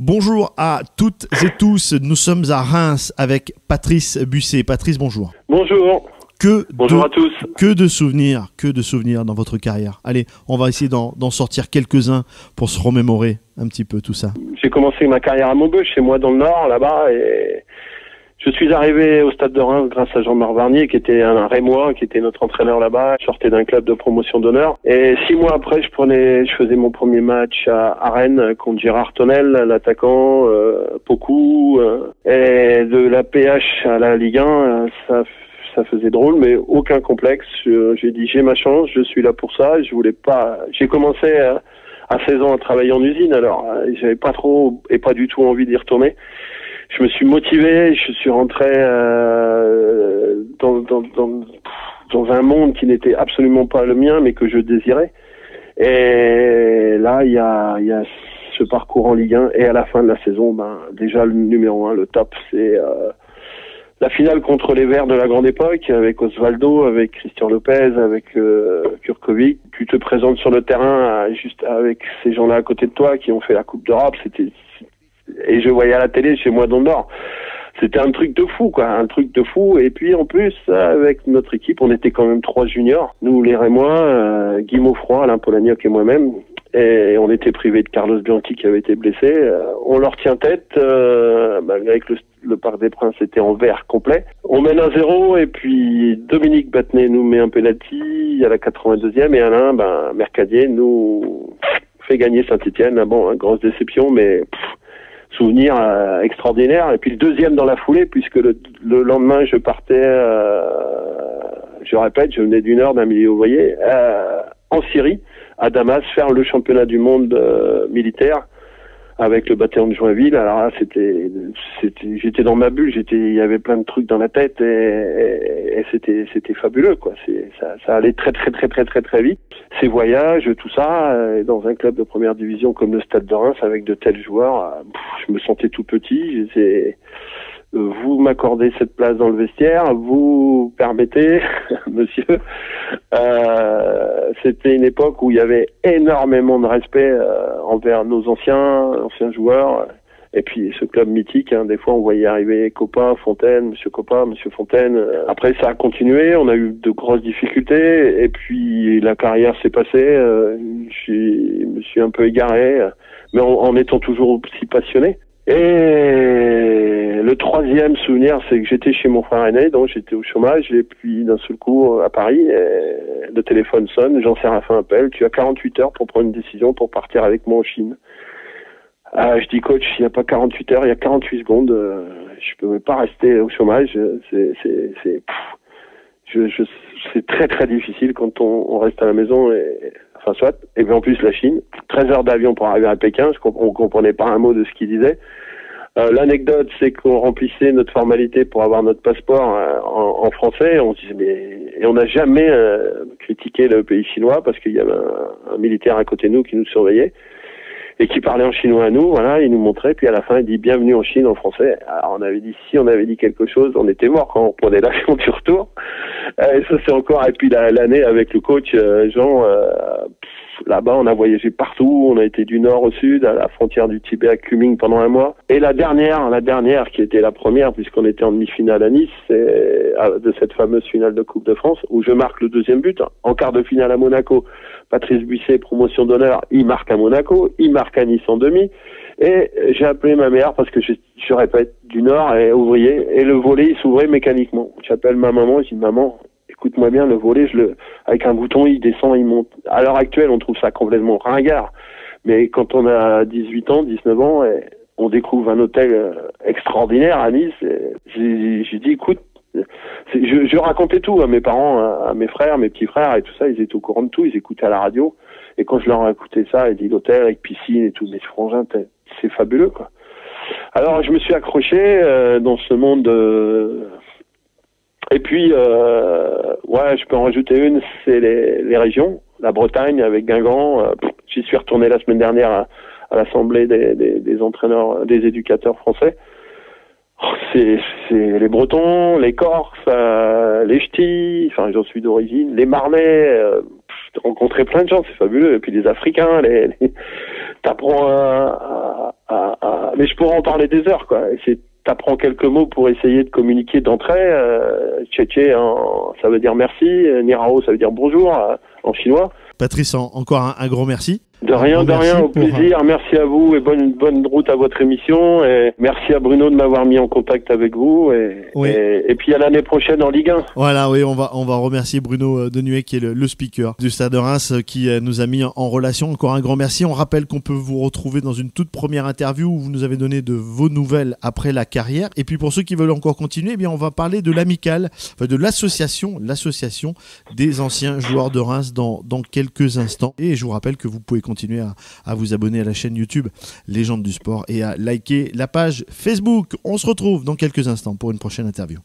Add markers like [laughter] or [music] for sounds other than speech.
Bonjour à toutes et tous, nous sommes à Reims avec Patrice Busset. Patrice, bonjour. Bonjour. Que Bonjour de, à tous. Que de souvenirs, que de souvenirs dans votre carrière. Allez, on va essayer d'en sortir quelques-uns pour se remémorer un petit peu tout ça. J'ai commencé ma carrière à Maubeuge, chez moi dans le Nord, là-bas, et je suis arrivé au Stade de Reims grâce à Jean-Marc Varnier, qui était un Rémois, qui était notre entraîneur là-bas. Je sortais d'un club de promotion d'honneur. Et six mois après, je prenais, je faisais mon premier match à, à Rennes contre Gérard Tonnel, l'attaquant, euh, Pocou. euh, et de la PH à la Ligue 1, euh, ça ça faisait drôle, mais aucun complexe. J'ai dit j'ai ma chance, je suis là pour ça. Je voulais pas. J'ai commencé euh, à 16 ans à travailler en usine, alors euh, j'avais pas trop et pas du tout envie d'y retourner. Je me suis motivé, je suis rentré euh, dans, dans, dans, dans un monde qui n'était absolument pas le mien, mais que je désirais. Et là, il y a, y a ce parcours en Ligue 1, et à la fin de la saison, ben déjà le numéro un, le top, c'est euh, la finale contre les Verts de la grande époque, avec Osvaldo, avec Christian Lopez, avec euh, Kurkovic. Tu te présentes sur le terrain euh, juste avec ces gens-là à côté de toi qui ont fait la Coupe d'Europe. C'était et je voyais à la télé chez moi Nord. C'était un truc de fou, quoi, un truc de fou. Et puis en plus, avec notre équipe, on était quand même trois juniors, nous les Rémois, euh, Guy Maufroy, Alain Polagnoc et moi-même. Et on était privés de Carlos Bianchi qui avait été blessé. Euh, on leur tient tête, euh, malgré que le, le Parc des Princes était en vert complet. On mène un zéro et puis Dominique Battenet nous met un penalty à la 82e et Alain, ben, Mercadier nous fait gagner Saint-Etienne. Bon, hein, grosse déception, mais pff, souvenir euh, extraordinaire. Et puis le deuxième dans la foulée, puisque le, le lendemain je partais, euh, je répète, je venais d'une heure d'un milieu ouvrier, euh, en Syrie, à Damas, faire le championnat du monde euh, militaire avec le bataillon de Joinville. Alors là, c'était, c'était, j'étais dans ma bulle, j'étais, il y avait plein de trucs dans la tête et, et- c'était, c'était fabuleux, quoi. C'est, ça, ça allait très, très, très, très, très, très vite. Ces voyages, tout ça, euh, dans un club de première division comme le Stade de Reims avec de tels joueurs, euh, je me sentais tout petit. Euh, vous m'accordez cette place dans le vestiaire, vous permettez, [laughs] monsieur. Euh, C'était une époque où il y avait énormément de respect euh, envers nos anciens, anciens joueurs. Et puis ce club mythique, hein, des fois on voyait arriver Copin, Fontaine, Monsieur Copin, Monsieur Fontaine. Euh, Après ça a continué, on a eu de grosses difficultés. Et puis la carrière s'est passée. Euh, je me suis un peu égaré, mais en, en étant toujours aussi passionné. Et le troisième souvenir, c'est que j'étais chez mon frère aîné, donc j'étais au chômage, et puis d'un seul coup, à Paris, le téléphone sonne, Jean-Séraphin appelle, tu as 48 heures pour prendre une décision pour partir avec moi en Chine. Ah, je dis coach, il n'y a pas 48 heures, il y a 48 secondes, euh, je peux même pas rester au chômage, euh, c'est, très très difficile quand on, reste à la maison et, enfin soit, et puis en plus la Chine, 13 heures d'avion pour arriver à Pékin, on comprenait pas un mot de ce qu'il disait. Euh, L'anecdote, c'est qu'on remplissait notre formalité pour avoir notre passeport euh, en, en français. On disait mais et on n'a jamais euh, critiqué le pays chinois parce qu'il y avait un, un militaire à côté de nous qui nous surveillait et qui parlait en chinois à nous. Voilà, il nous montrait. Puis à la fin, il dit bienvenue en Chine en français. Alors on avait dit si on avait dit quelque chose, on était mort quand on prenait l'avion [laughs] du retour. Euh, et ça c'est encore. Et puis la- l'année avec le coach euh, Jean. Là-bas, on a voyagé partout. On a été du nord au sud, à la frontière du Tibet, à Kunming pendant un mois. Et la dernière, la dernière qui était la première, puisqu'on était en demi-finale à Nice, c'est de cette fameuse finale de Coupe de France, où je marque le deuxième but en quart de finale à Monaco. Patrice Buisset, promotion d'honneur, il marque à Monaco, il marque à Nice en demi. Et j'ai appelé ma mère parce que je, je répète, du Nord et ouvrier, et le volet il s'ouvrait mécaniquement. J'appelle ma maman, je dis maman, écoute-moi bien, le volet, je le, avec un bouton, il descend, il monte. À l'heure actuelle, on trouve ça complètement ringard. Mais quand on a 18 ans, 19 ans, on découvre un hôtel euh, extraordinaire à Nice, j'ai dit, écoute, je, je racontais tout à mes parents, à, mes frères, mes petits frères et tout ça, ils étaient au courant de tout, ils écoutaient à la radio. Et quand je leur ai écouté ça, ils dit l'hôtel avec piscine et tout, mais frangin, c'est fabuleux, quoi. Alors je me suis accroché euh, dans ce monde. euh, Et puis, euh, ouais, je peux en rajouter une, c'est les, les régions, la Bretagne avec Guingamp. euh, J'y suis retourné la semaine dernière à, à l'assemblée des, des, des entraîneurs, des éducateurs français. Oh, C'est les Bretons, les Corses, euh, les Ch'tis, enfin j'en suis d'origine, les Marnais. Euh, pff, rencontré plein de gens, c'est fabuleux. Et puis les Africains, les, les... t'apprends à, à, à, mais je pourrais en parler des heures, quoi. T'apprends quelques mots pour essayer de communiquer d'entrée. Euh, Tchétché, ça veut dire merci. Nirao, ça veut dire bonjour euh, en chinois. Patrice, encore un, un, grand merci. De rien, de rien, au plaisir. Merci à vous et bonne bonne route à votre émission. Et merci à Bruno de m'avoir mis en contact avec vous. Et, et, puis à l'année prochaine en Ligue 1. Voilà, oui, on va on va remercier Bruno euh, Denuet qui est le, speaker du Stade de Reims euh, qui euh, nous a mis en relation. Encore un grand merci. On rappelle qu'on peut vous retrouver dans une toute première interview où vous nous avez donné de vos nouvelles après la carrière. Et puis pour ceux qui veulent encore continuer, eh bien on va parler de l'amicale, de l'association, l'association des anciens joueurs de Reims dans dans quelques instants. Et je vous rappelle que vous pouvez continuer à, vous abonner à la chaîne YouTube Légende du Sport et à liker la page Facebook. On se retrouve dans quelques instants pour une prochaine interview.